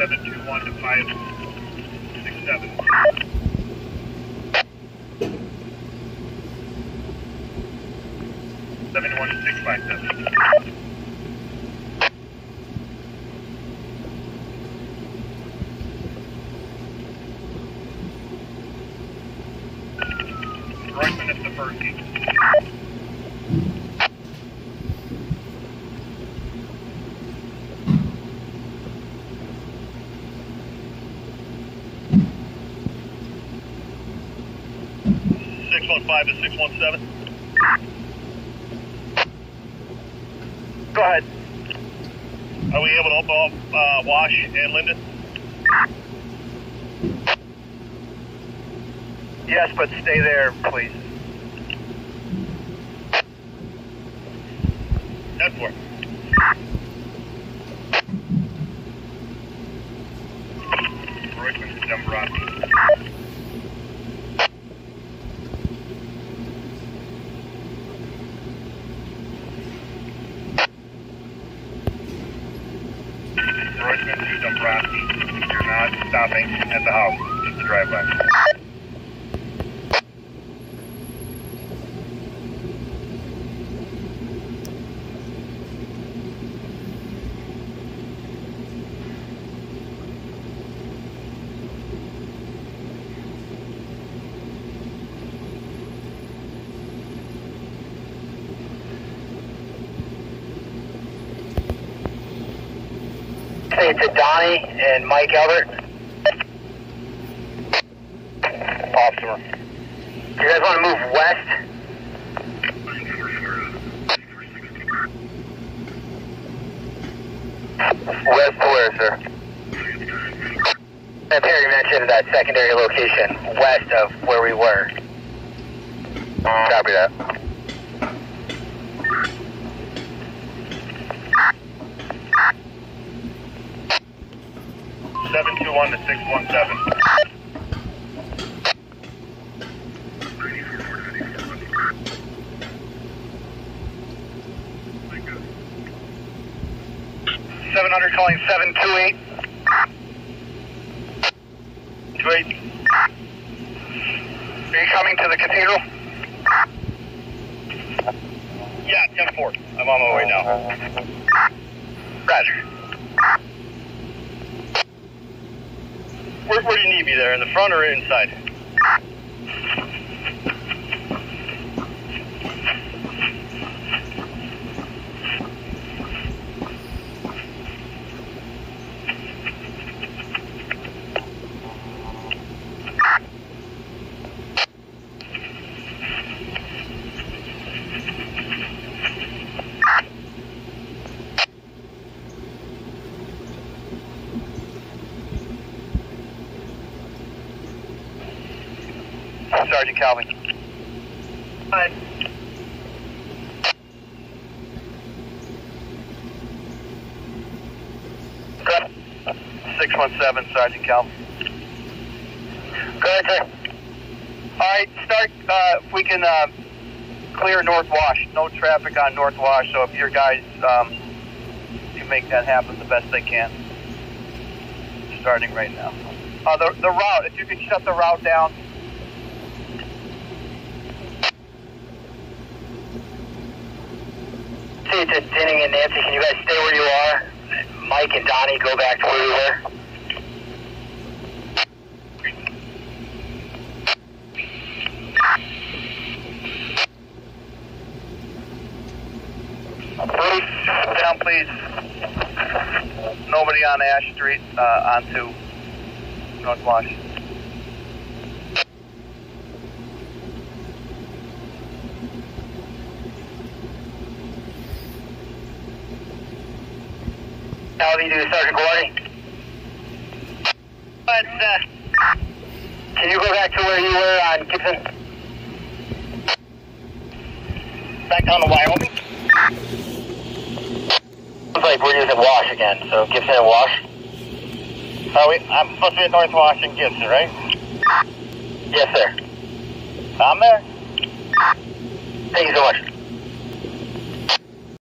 721 to 567. Seven one six five seven. Royman is the first. Six one five to six one seven. Go ahead. Are we able to open up uh, Wash and Linden? Yes, but stay there, please. That's work. Royman, Dembrowski. Royman to Dombrowski. You're not stopping at the house, just the driveway. Say to Donnie and Mike Albert. Officer. You guys want to move west? West to where, sir? And Perry mentioned that secondary location west of where we were. Copy that. Seven two one to six one seven. Seven hundred calling seven two eight. Two eight. Are you coming to the cathedral? Yeah, ten four. I'm on my way now. Roger. Where, where do you need me there? In the front or inside? Sergeant Calvin. Hi. Good. 617, Sergeant Calvin. Go ahead, sir. All right, start, uh, if we can, uh, clear North Wash. No traffic on North Wash, so if your guys, um, can make that happen the best they can. Starting right now. Uh, the, the route, if you can shut the route down. Say to Denning and Nancy, can you guys stay where you are? Mike and Donnie go back to where we were. Bruce, down please. Nobody on Ash Street, uh, onto North Wash. How do you do, Sergeant Gordy? But, uh, Can you go back to where you were on Gibson? back down to Wyoming? Looks like we're using Wash again, so Gibson and Wash. Are we, I'm supposed to be at North Wash and Gibson, right? Yes, sir. I'm there. Thank you so much.